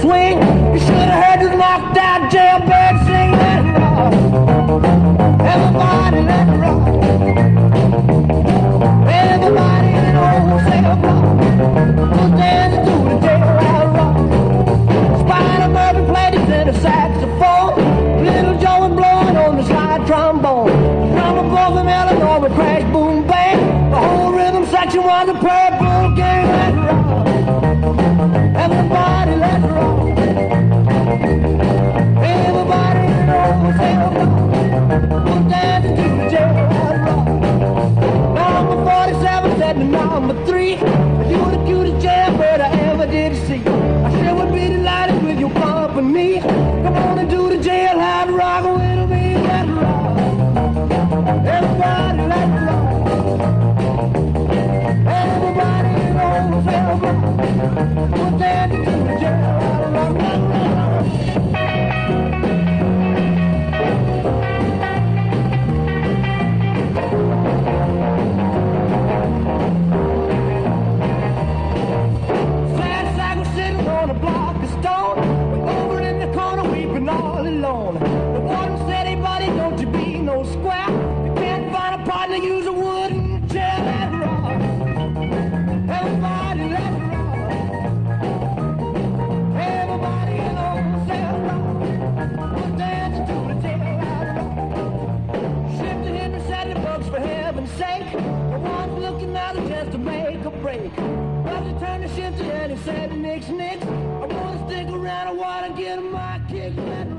swing. You should have heard this knocked out jailbird sing. Let rock. Everybody let it rock. Everybody in the old cell block was dancing to the jailhouse rock. Spider Murphy played his tenor saxophone. Little Joe was blowing on the slide trombone. Drummer boy from Illinois with crash boom bang. The whole rhythm section was a purple gang. Number 3 You use a wooden chair. Let's rock. Everybody, let's rock. Everybody in the rock. The bugs for heaven's sake. Looking make a break. But and he said, I wanna stick around a while and get my kick. Let's